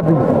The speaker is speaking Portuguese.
Oh!